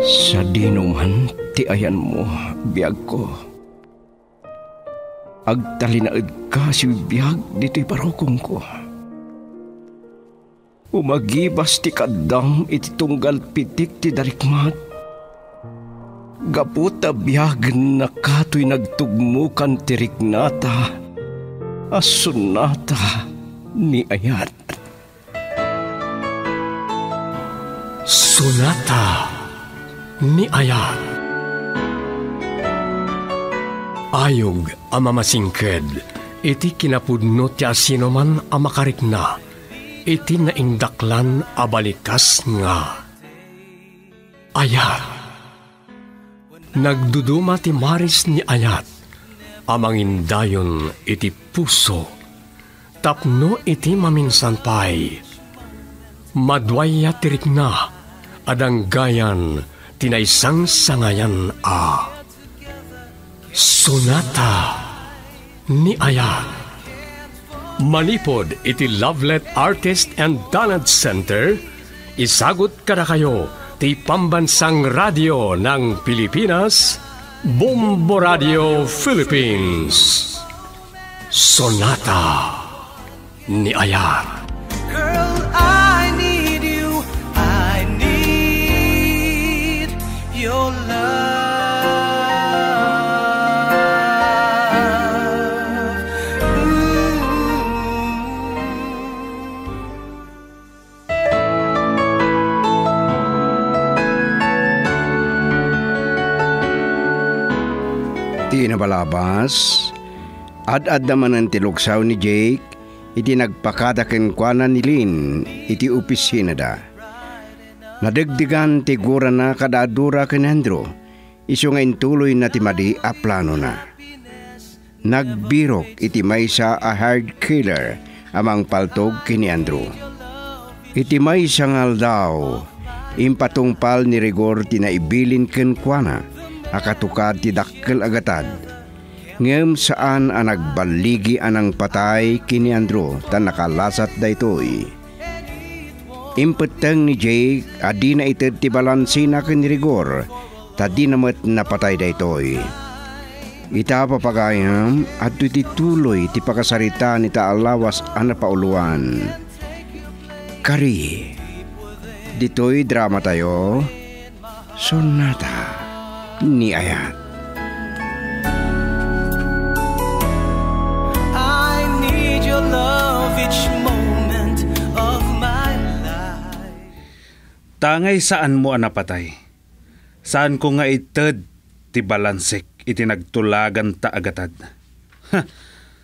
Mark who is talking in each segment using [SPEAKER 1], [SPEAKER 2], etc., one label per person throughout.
[SPEAKER 1] Sa dinuman, ti ayan mo, biyag ko. Agtalinaad ka si biyag dito'y parokong ko. Umagibas ti kadam iti tunggal pitik ti darikmat. Gaputa biyag na kato'y nagtugmukan ti riknata. Asunata ni ayat.
[SPEAKER 2] Sunata ni Ayat. Ayog ang mamasingked, iti kinapudno ti asino man ang iti naindaklan abalikas nga. Ayat. Nagduduma ti maris ni Ayat, amangin dayon iti puso, tapno iti maminsan pay. Madwaya tirik na, adang gayan tinaysang sangayan a. Sonata ni Ayat. Manipod iti Lovelet Artist and Talent Center, isagot kada kayo ti pambansang radio ng Pilipinas, Bombo Radio Philippines. Sonata ni Ayat.
[SPEAKER 1] Iti nabalabas, ad-ad naman ang tiluksaw ni Jake, iti nagpakadaken kwa na ni Lynn, iti opisina da. Nadagdigan ti gura na kadadura ken Andrew, iso nga intuloy na ti madi a plano na. Nagbirok iti maysa a hard killer amang paltog kini Andrew. Iti maysa ngal daw, impatungpal ni Rigor tinaibilin ken kuana akatukad ti dakkel agatad. Ngem saan ang nagbaligi anang patay kini Andrew tan nakalasat daytoy. Impeteng ni Jake adi na ited ti balansina ken rigor tadi namat napatay daytoy. Ita papagayam at ti tuloy ti pakasarita ni taalawas ana pauluan. Kari, ditoy drama tayo, sonata ni Ayat.
[SPEAKER 3] I need your love each moment of my life.
[SPEAKER 4] Tangay saan mo anapatay? Saan ko nga ited ti balansek iti nagtulagan ta agatad? Ha,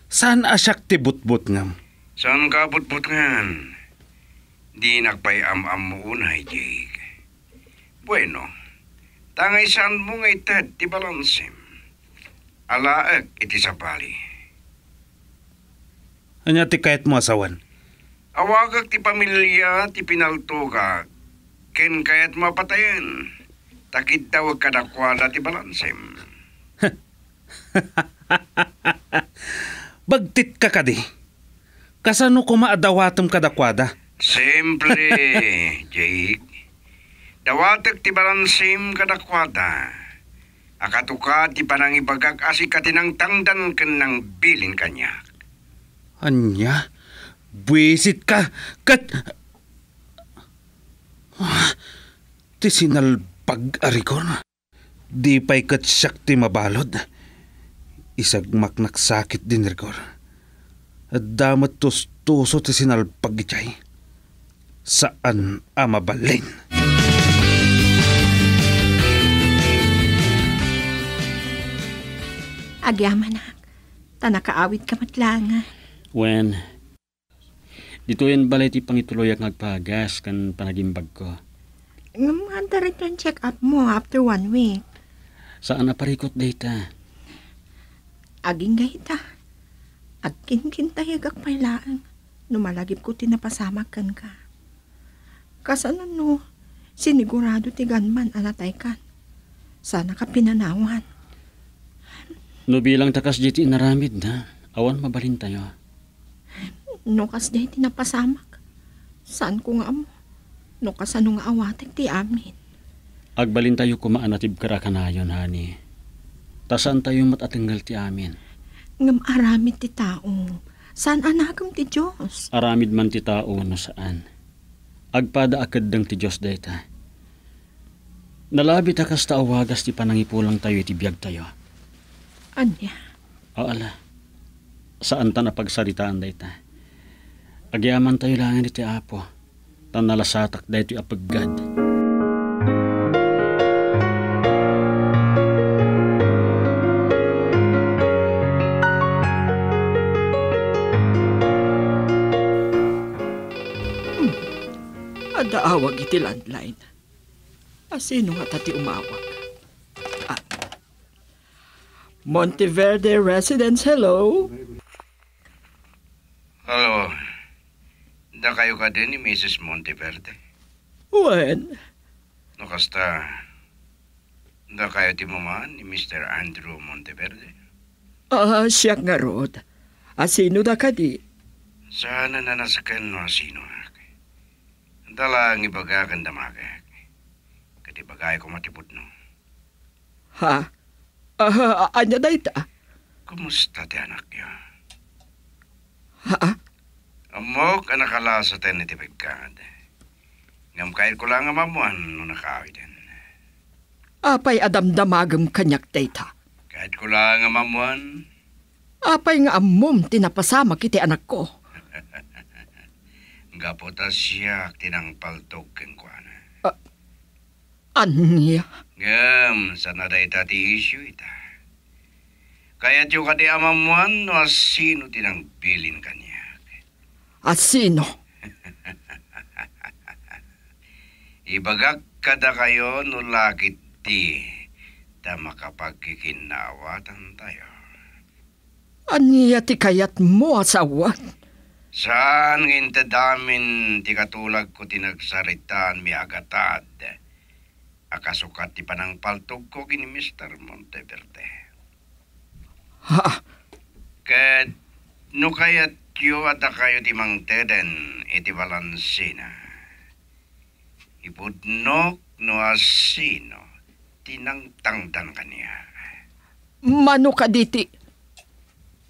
[SPEAKER 4] saan asyak ti butbut ngam?
[SPEAKER 1] Saan ka putput ngan? Di nagpayam-am mo unay, Jake. Bueno, tangay saan mo nga itad ti balansim. Alaag iti sapali.
[SPEAKER 4] Anya ti kayat mo asawan?
[SPEAKER 1] Awagag ti pamilya ti pinaltuga. Ken kayat mapatayan. Takid tawag kadakwada ti balansim.
[SPEAKER 4] Bagtit ka kadi. Kasano ko maadawatom kadakwada?
[SPEAKER 1] Siyempre, Jake. Dawatag ti balansim kadakwada. Akatuka ti panangibagag asi katinang tangdan ken nang bilin kanya.
[SPEAKER 4] Anya? Buwisit ka! Kat... Ah, ti sinalpag arikon. Di pa'y kat siyak ti mabalod. Isagmak naksakit din rigor. At damat tustuso ti sinalpag itay. Saan amabalin?
[SPEAKER 5] Agyaman na. Tanakaawit ka matlangan.
[SPEAKER 6] When, dito yan balay ti pangituloy ang nagpagas kan panagimbag ko.
[SPEAKER 5] Ngumanda rin yung check-up mo after one week.
[SPEAKER 6] Saan na parikot data?
[SPEAKER 5] Aging gahita. Agkin-kin tahigak pailaan. Numalagip ko tinapasamakan ka. Kasano no, sinigurado ti ganman anatay kan. Sana ka pinanawan.
[SPEAKER 6] No bilang takas diti naramid na, awan mabalin tayo.
[SPEAKER 5] No kas day tinapasamak. Saan ko nga mo? No kasano nga awatek ti amin.
[SPEAKER 6] Agbalin tayo kumaanatib karakanayon, hani. Tasan tayo matatanggal ti amin.
[SPEAKER 5] Ngam aramid ti tao. Saan anagam ti Diyos?
[SPEAKER 6] Aramid man ti tao no saan. Agpada akad dang ti Diyos dayta. Nalabi ta kas awagas ti panangipulang tayo iti biyag tayo.
[SPEAKER 5] Anya?
[SPEAKER 6] O ala, saan ta napagsaritaan dayta? Agyaman tayo lang iti apo. Tan nalasatak dayto apaggad.
[SPEAKER 5] Adaawag iti landline. Asino nga tati umawag? Monteverde Residence, hello?
[SPEAKER 7] Hello. Da kayo ka din ni Mrs. Monteverde.
[SPEAKER 5] When?
[SPEAKER 7] No kasta, da kayo ti mama ni Mr. Andrew Monteverde.
[SPEAKER 5] Ah, siya nga rod. Asino da ka di?
[SPEAKER 7] Sana na nasakan no sino ak. Dala ang ibagakan damagak. Kati bagay ko matipot no.
[SPEAKER 5] Ha? Ah, anya da ita?
[SPEAKER 7] Kumusta ti anak yo?
[SPEAKER 5] Ha?
[SPEAKER 7] Amok ang nakalasa tayo ni Tibigkad. Ngam kahit ko lang ang mamuan no nakawid din.
[SPEAKER 5] Apay adamdamagam kanyak data.
[SPEAKER 7] Kahit ko lang ang mamuan,
[SPEAKER 5] Apay nga amom tinapasama kiti anak ko.
[SPEAKER 7] Gapota siya tinang paltog keng kuana.
[SPEAKER 5] Anya?
[SPEAKER 7] Ngam, sana day tati issue ita. Kaya tiyo ka di amamuan no sino tinang bilin kanya.
[SPEAKER 5] Asino?
[SPEAKER 7] Ibagak kada kayo no lakit ti ta makapagkikinawatan tayo.
[SPEAKER 5] Anya ti kayat mo asawan?
[SPEAKER 7] Saan nginta damin ti katulag ko tinagsaritaan mi agatad. Akasukat ti panang paltog ko kini Mr. Monteverde.
[SPEAKER 5] Ha?
[SPEAKER 7] Kat no kayat yu at kayo ti mang teden iti balansina. Ipudnok no asino tinang tangtan kaniya.
[SPEAKER 5] Mano ka diti?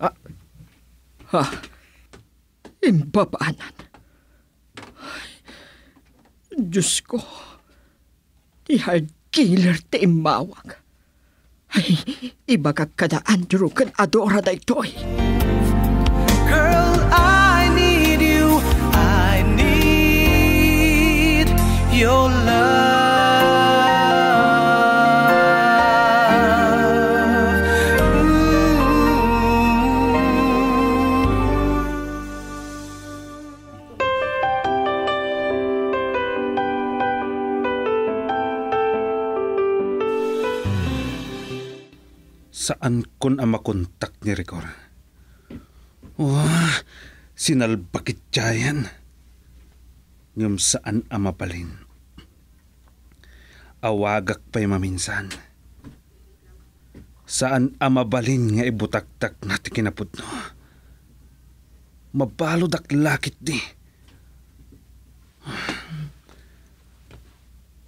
[SPEAKER 5] Ah, ha? Imbabaanan. Ay, Diyos ko. Ti hard killer ti imawag. Ay, iba ka kada Andrew kan adora da ito'y.
[SPEAKER 3] Girl,
[SPEAKER 4] Saan kun ang makontak ni Rigor? Wah, sinalbakit jayan. Ngam saan ang mapalin? Awagak pa'y maminsan. Saan ang mabalin nga ibutaktak na ti kinapudno? Mabalod ak lakit di.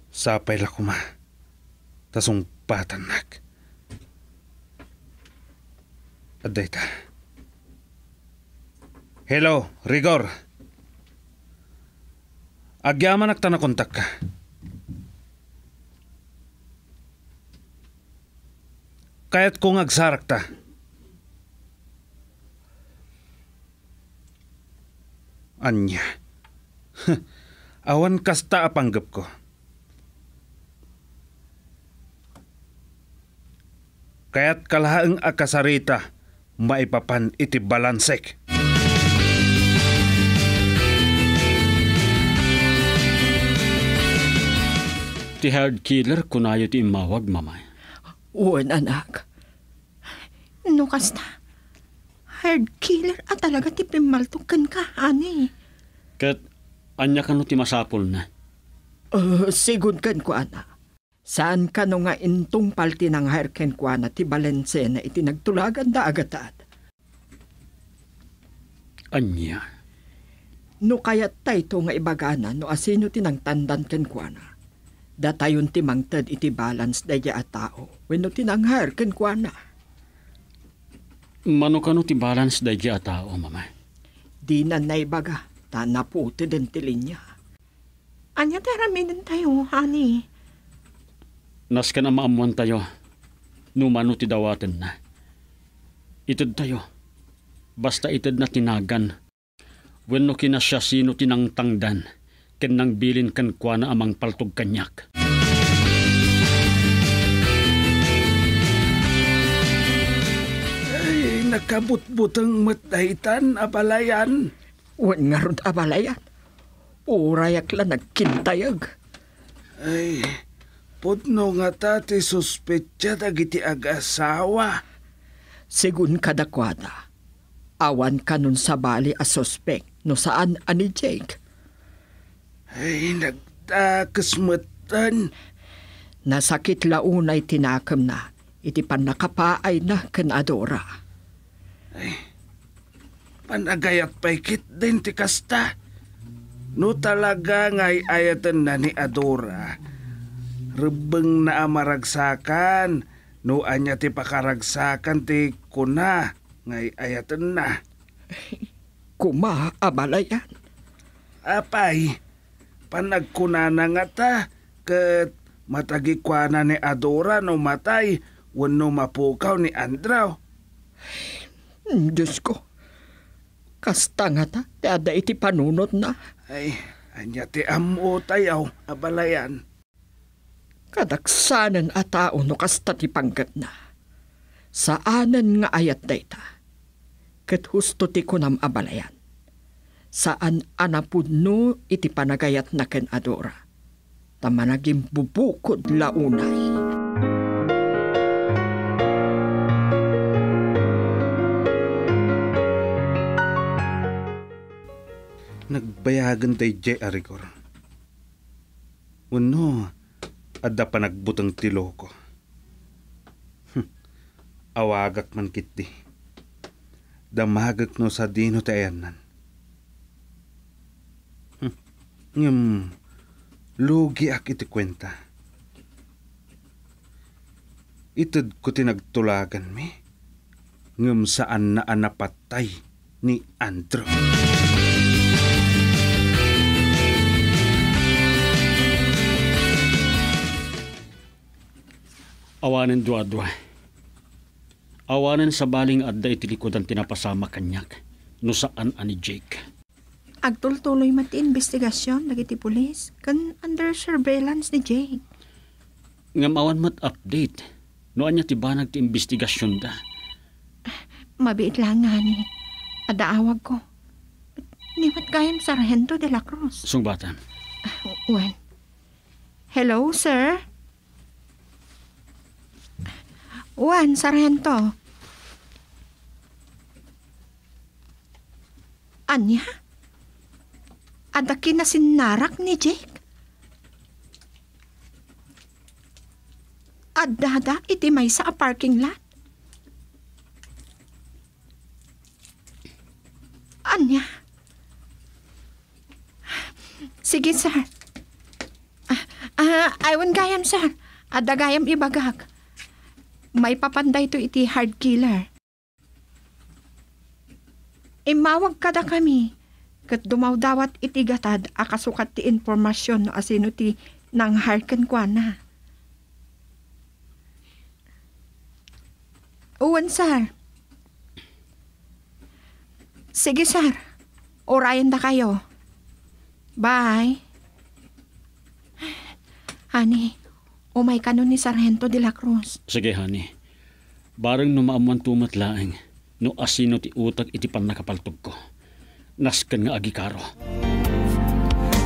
[SPEAKER 4] Sapay la kuma. Tasong patanak. Adayta. Hello, Rigor. Agyaman ak na kontak ka. Kayat kong agsarak ta. Anya. Awan kasta apanggap ko. Kaya't kalahaang akasarita maipapan iti balansek.
[SPEAKER 6] Ti hard killer kunayo ti imawag, mamay.
[SPEAKER 5] Uwan, anak. No kasta. Hard killer at talaga ti pimaltukan ka, ani.
[SPEAKER 6] Kat anya ka no ti masapol na.
[SPEAKER 5] Uh, sigod kan ko, ana. Saan ka no nga intong palti ng herken ko, ana, ti Valencia na iti nagtulagan da agatad.
[SPEAKER 6] Anya.
[SPEAKER 5] No kayat tayo nga ibagana no asino tinang tandan ken ko, ana. Datayon ti mangtad iti balance daya a tao. Wenno tinanghar ken kuana.
[SPEAKER 6] Mano kano ti balance da a tao, mama?
[SPEAKER 5] Di na naibaga. Ta naputi din ti linya.
[SPEAKER 8] Anya taraminin tayo, honey.
[SPEAKER 6] Nas ka na maamuan tayo. Numano ti dawaten na. Itid tayo. Basta itid na tinagan. Wenno kina siya sino tinangtangdan. Ken nang bilin kan kwa na amang paltog kanyak.
[SPEAKER 4] Ay, nakabutbutang matdahitan, abalayan.
[SPEAKER 5] Wan nga abalayan. Urayak la nagkintayag.
[SPEAKER 4] Ay, pudno nga ta ti suspetya dagiti ag-asawa.
[SPEAKER 5] Sigun kadakwada. Awan ka nun sa bali a suspect no saan ani Jake.
[SPEAKER 4] Ay, nagtakasmatan.
[SPEAKER 5] Nasakit launay tinakam na. Iti pan nakapaay na ken adora.
[SPEAKER 4] Panagayat paikit din ti kasta. No talaga ngay ayatan na ni Adora. Rebeng na amaragsakan. No anya ti pakaragsakan ti kuna. Ngay ayatan na.
[SPEAKER 5] Kuma abalayan.
[SPEAKER 4] Apay, panagkunana nga ta. Kat matagikwana ni Adora no matay. Wano mapukaw ni Andraw.
[SPEAKER 5] Hmm, Diyos ko. Kasta nga ta. Dada iti panunot na.
[SPEAKER 4] Ay, anya ti amo tayaw, abalayan.
[SPEAKER 5] Kadaksanan a tao no kasta ti panggat na. Saanan nga ayat dayta. Ket husto ti kunam abalayan. Saan anapudno iti panagayat na ken adora. Tamanaging bubukod launay.
[SPEAKER 4] Nagbayagan tay Jay Arigor. Uno, adda pa nagbutang tilo ko. Hm, Awagak man kiti. Damagak no sa dino tayanan. Hm, Ngam, lugi ak iti kwenta. Itad ko tinagtulagan mi. Ngam saan na anapatay ni Andrew.
[SPEAKER 6] Awanan dua-dua. Awanan sa baling adda itilikodan tinapasama kanyak. No saan ani Jake.
[SPEAKER 8] Agtultuloy mati investigasyon dagiti pulis kan under surveillance ni Jake.
[SPEAKER 6] Ngam awan mat update. No anya ti banag ti investigasyon da.
[SPEAKER 8] Mabiit lang nga ni. Adaawag ko. Nimat gayam Sargento de la Cruz.
[SPEAKER 6] Sungbatan.
[SPEAKER 8] Wen. Hello, sir? Juan, Sargento. Anya? Adaki na sinarak ni Jake? Adada iti may sa parking lot? Anya? Sige, sir. Ah, ah, aywan gayam, sir. Ada gayam ibagak. May papanday to iti hard killer. Imawag kada kami. Kat dumawdawat iti gatad akasukat ti informasyon no asino ti nang harken kwa na. Uwan, sir. Sige, sir. Orayan na kayo. Bye. Honey, umay ka nun ni Sargento de la Cruz.
[SPEAKER 6] Sige, honey. Barang no maamuan tumat laeng, no asino ti utak iti pan nakapaltog ko. Naskan nga agikaro.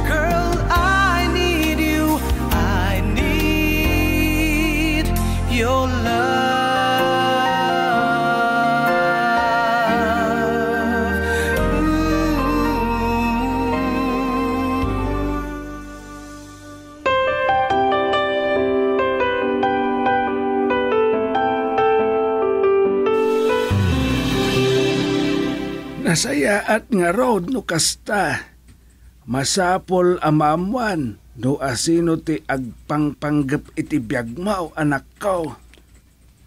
[SPEAKER 3] Girl, I need you. I need your love.
[SPEAKER 4] Nasayaat nga road no kasta. Masapol amamuan.
[SPEAKER 9] Do asino ti agpangpanggap iti biyag mo, anak ko.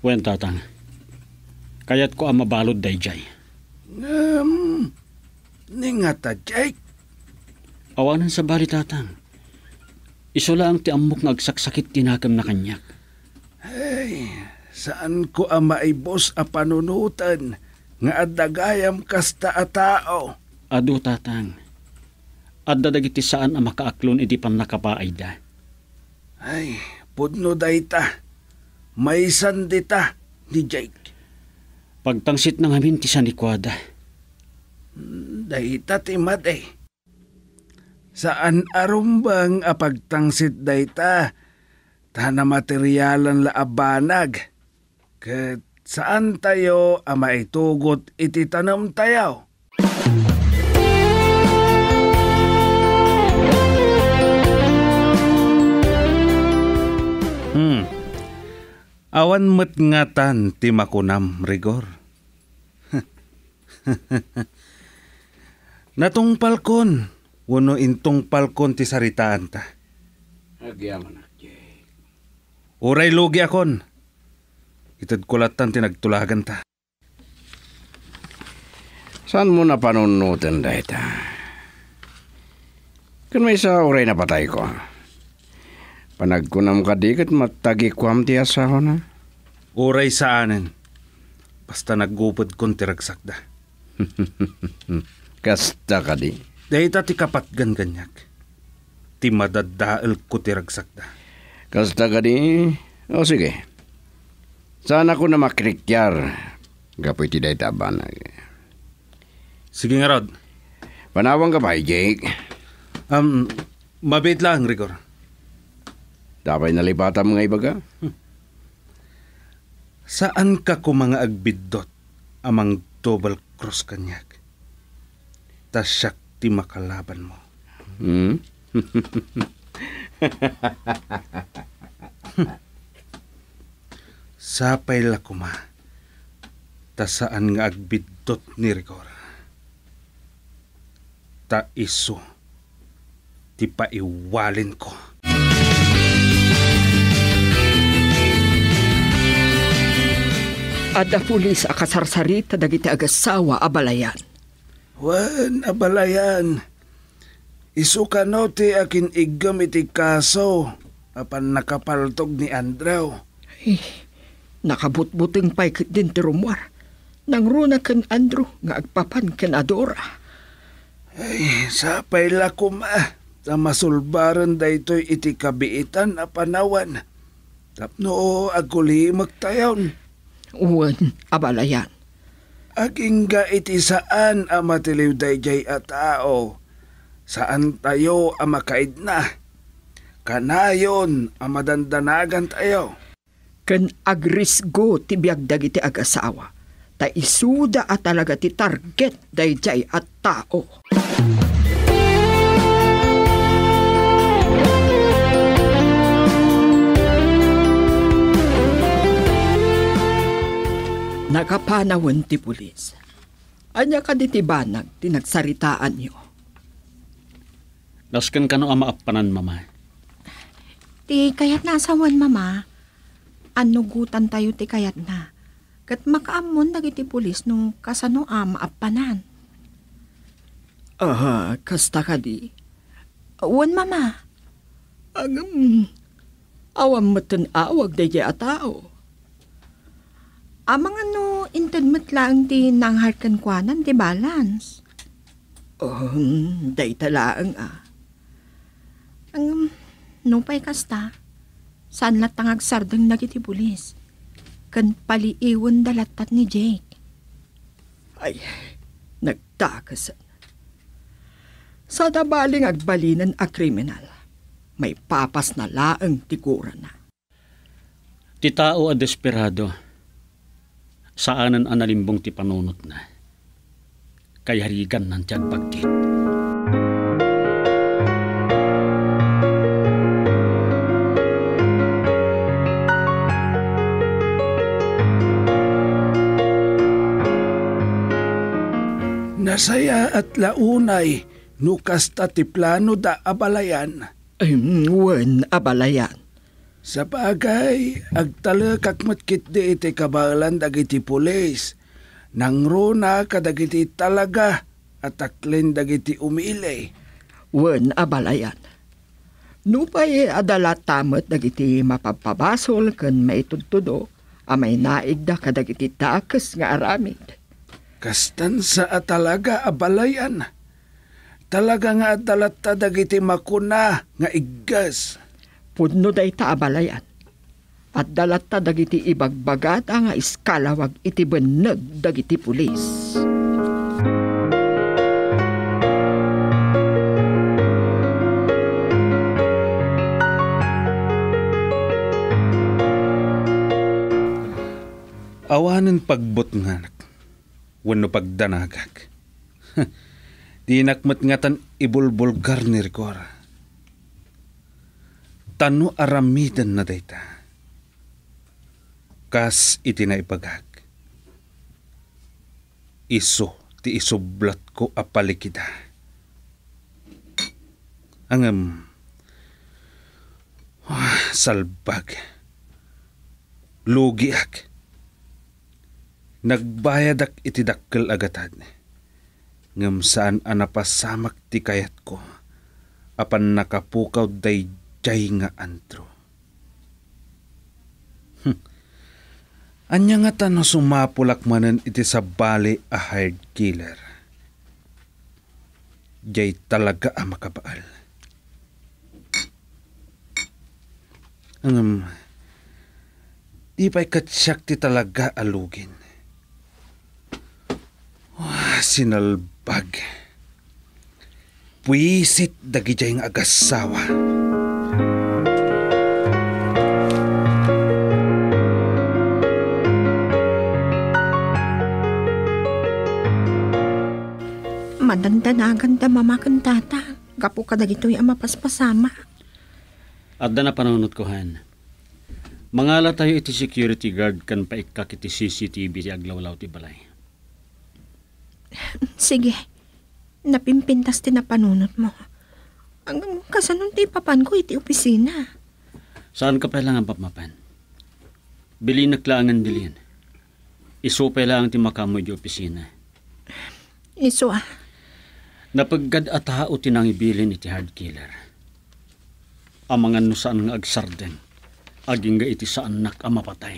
[SPEAKER 6] Wen tatang. Kayat ko ang mabalod dayjay.
[SPEAKER 9] Um, ningata, Jake.
[SPEAKER 6] Awanan sa bari tatang. Isula ang ti amok ngagsaksakit tinakam na kanyak.
[SPEAKER 9] Ay, saan ko ang maibos a panunutan nga adagayam kasta a tao?
[SPEAKER 6] Ado tatang. Adda dagiti saan ang makaaklon iti pan nakapaay da.
[SPEAKER 9] Ay, pudno dayta. May sandita ni Jake.
[SPEAKER 6] Pagtangsit ng amin ti sanikwada.
[SPEAKER 9] Dayta ti mate. Saan arumbang apagtangsit dayta? Tana materyalan la abanag. Ket saan tayo ang maitugot iti tanam tayo? Hmm. Awan met ngatan ti makunam rigor. Natong palkon, wano intong palkon ti saritaan ta.
[SPEAKER 1] Agyaman.
[SPEAKER 9] Uray lugi akon. Itad kulatan tinagtulagan ta.
[SPEAKER 1] Saan mo na panunutan dayta? Kung may sa oray na patay ko. Panagkunam ka di kat matagi kwam ti asawa na.
[SPEAKER 9] Uray sa anin. Basta naggupod kon tiragsak da.
[SPEAKER 1] Kasta ka di.
[SPEAKER 9] Dahita ti kapatgan ganyak. Ti madadaal ko tiragsak da.
[SPEAKER 1] Kasta ka di. O sige. Sana ko na makrikyar. Gapoy ti dayta banag.
[SPEAKER 9] Sige nga Rod.
[SPEAKER 1] Panawang ka ba, Jake?
[SPEAKER 9] Um, mabait lang, Rigor.
[SPEAKER 1] Dapat nalipatan mga ibaga?
[SPEAKER 9] Saan ka ko mga agbiddot amang double cross kanyak? Tasyak ti makalaban mo.
[SPEAKER 1] Hmm?
[SPEAKER 9] Sapay la kuma. Ta saan nga agbiddot ni Rigor. Ta iso. Ti paiwalin ko.
[SPEAKER 5] Ada pulis akasarsarita dagiti agasawa abalayan.
[SPEAKER 9] Wan, abalayan. Isu ka no ti akin igam iti kaso. Apan nakapaltog ni Andraw.
[SPEAKER 5] Eh, nakabutbuting pay ket din ti rumwar. Nang runa ken Andrew nga agpapan ken Adora.
[SPEAKER 9] Ay, sapay la kuma. Sa masulbaran daytoy iti kabiitan a panawan. Tapno aguli magtayon.
[SPEAKER 5] Uwan, abalayan.
[SPEAKER 9] Aging ga iti saan a matiliw dayjay a tao. Saan tayo a makaid na. Kanayon a madandanagan tayo.
[SPEAKER 5] Ken agrisgo ti biag dagiti agasawa. Ta isuda at talaga ti target dayjay at tao. Nakapanawon ti pulis. Anya ka di ti banag, tinagsaritaan niyo.
[SPEAKER 6] Nasken ka no ang maapanan, mama.
[SPEAKER 8] Ti kayat na asawan, mama. Anugutan tayo ti kayat na. Kat makaamon dagiti pulis nung kasano am maapanan.
[SPEAKER 5] Ah, kasta ka di.
[SPEAKER 8] Uwan, mama.
[SPEAKER 5] Agam, awam matan awag dayjay a tao.
[SPEAKER 8] Amang ano, intadmat lang ti nangharkan kwanan, ti balance.
[SPEAKER 5] Um, day talaang ah.
[SPEAKER 8] Ang nupay kasta, saan latangag sardang nagiti pulis. Kan paliiwan dalatat ni Jake.
[SPEAKER 5] Ay, nagtakasan. Sa dabaling agbalinan a kriminal, may papas na laang tigura na.
[SPEAKER 6] Ti tao a desperado. Saanan analimbong ti panunot na. Kayarigan ng tiyag
[SPEAKER 9] Nasaya at launay, nukas ta ti plano da abalayan.
[SPEAKER 5] Ay, wen, abalayan.
[SPEAKER 9] Sa bagay, agtala kakmatkit di iti kabalan dagiti pulis. Nang runa kadagiti talaga at aklin dagiti umili.
[SPEAKER 5] Wen, abalayan. Nupay adala tamat dagiti mapapabasol kan maitudtudo, amay naigda kadagiti takes nga aramid.
[SPEAKER 9] Kastan sa talaga abalayan. Talaga nga adalat ta dagiti makuna nga iggas.
[SPEAKER 5] Pudno day ta abalayan. At dalat ta dagiti ibagbagata nga iskalawag iti beneg dagiti pulis.
[SPEAKER 4] Awanan pagbot nga anak. Wano pagdanagag. Di nakmat nga tan ibulbulgar ni Rigora. Tano aramidan na dayta. Kas iti na ipagag. Iso ti isublat ko apalikida. Angam. Ah, salbag. Lugi ak. Nagbayadak iti dakkel agatad. Ngam saan anapasamak ti kayat ko. Apan nakapukaw day jay nga antro. Hm. Anya nga tano sumapulak manen iti sa bali a hired killer. Jay talaga a makabaal. Angam, di pa'y katsyak ti talaga alugin. Sinalbag. Puisit dagi jay nga agasawa.
[SPEAKER 8] Madandanagan da mamakan tata. Gapo ka dagitoy ang mapaspasama.
[SPEAKER 6] Adda na panunot ko han. Mangala tayo iti security guard kan paikak iti CCTV ti aglawlaw ti balay.
[SPEAKER 8] Sige. Napimpintas ti napanunot mo. Hanggang kasanon ti papan ko iti opisina.
[SPEAKER 6] Saan ka pala nga papapan? Bili na klaangan dilin. Iso pala ang ti makamoy di opisina.
[SPEAKER 8] Iso ah.
[SPEAKER 6] Napaggad at hao tinang ibilin iti hard killer. Ang mga no saan nga agsarden. Aging nga iti sa anak ang mapatay.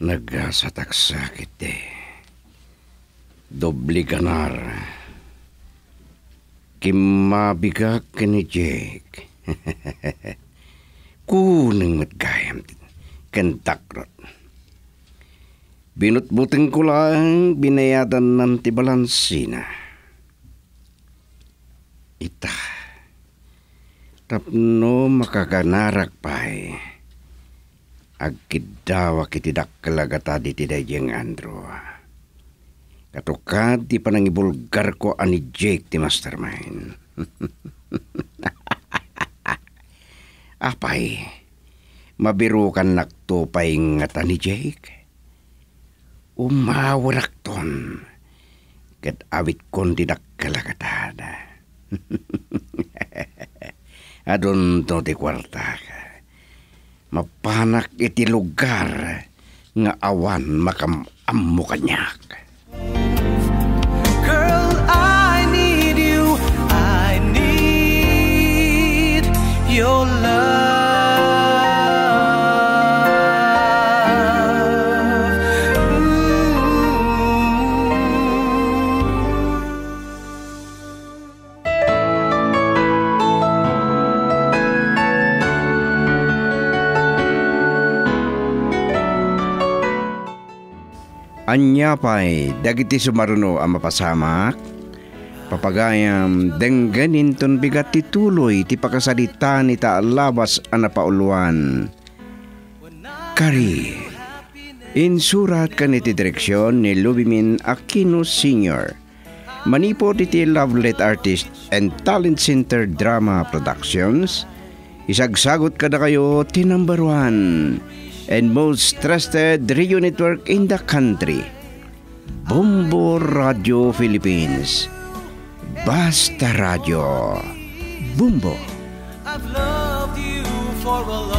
[SPEAKER 1] Nagasatak sakit eh. Dobli ganar. Kimabigak ka ni Jake. Kuning matgayam kantakrot. Binutbuting ko lang binayadan ng tibalansina. Ita. Tapno makakanarak pa eh. Agkidawa kiti dakkalagata di tidayeng Andrew. Katukad ti panangibulgar ko ani Jake ti mastermind. Apay, mabirukan naktupay ngata ni Jake. Umawarak ton. Kat awit kon ti dakkalagatada. Adon to ti kwarta ka mapanak iti lugar nga awan makamammo kanyak. Anya pa'y dagiti sumaruno ang mapasamak, papagayam dengganin ton bigat ti tuloy ti pakasalita ni taalabas ang napauluan. Kari, insurat ka ni ti direksyon ni Lubimin Aquino Sr., Manipo ti Lovelet Artist and Talent Center Drama Productions, isagsagot ka na kayo ti number one, and most trusted radio network in the country. Bombo Radio Philippines. Basta Radio. Bumbo.
[SPEAKER 3] I've loved you for a long